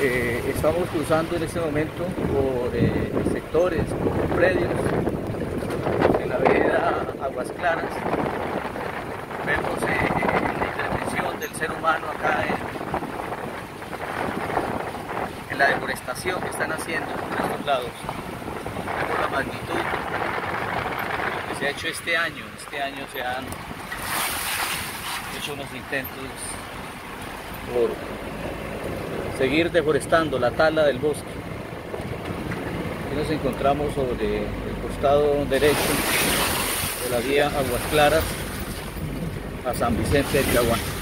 Eh, estamos cruzando en este momento por eh, sectores, por predios de la vereda Aguas Claras. Vemos eh, la intervención del ser humano acá en, en la deforestación que están haciendo por estos lados. Vemos la magnitud que se ha hecho este año. Este año se han hecho unos intentos por seguir deforestando la tala del bosque. Aquí nos encontramos sobre el costado derecho de la vía Aguas Claras a San Vicente de Tiahuana.